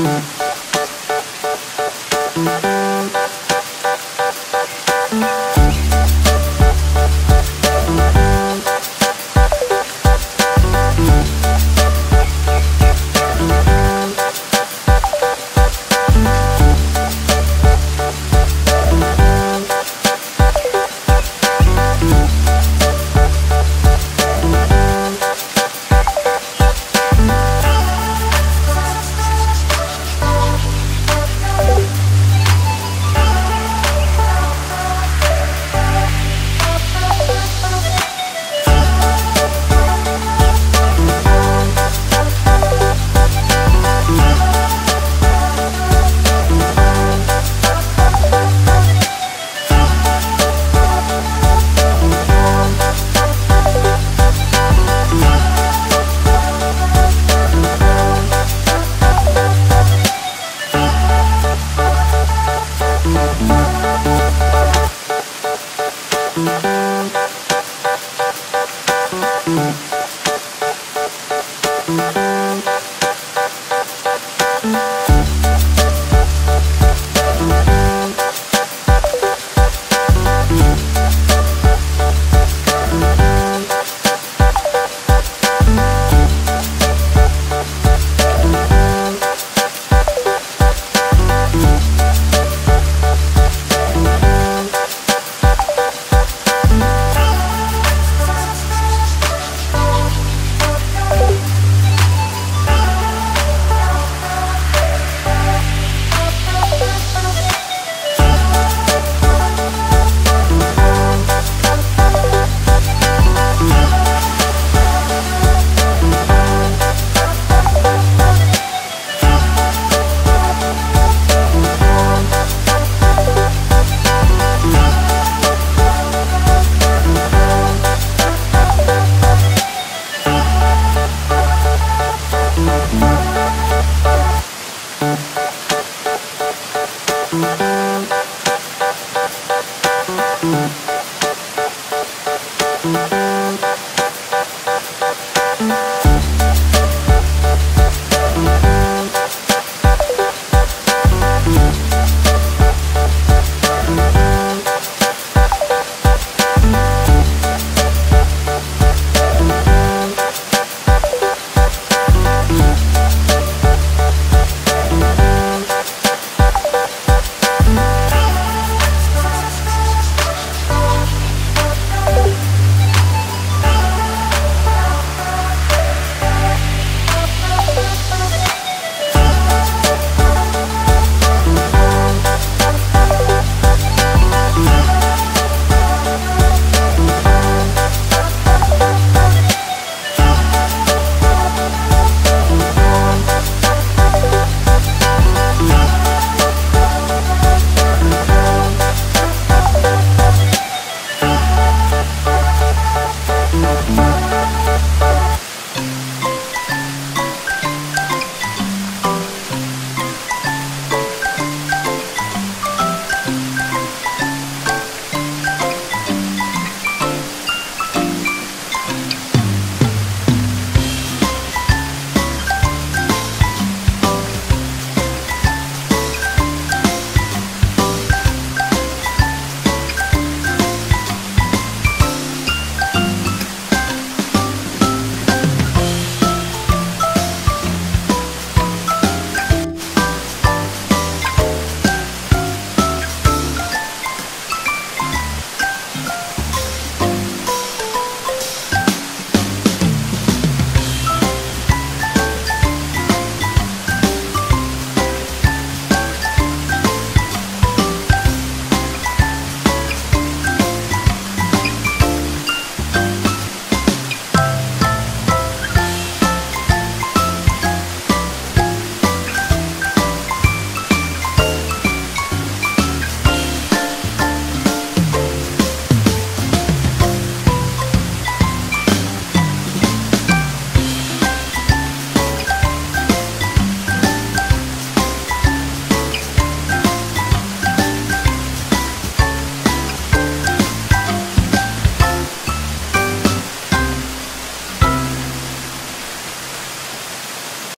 Mm-hmm.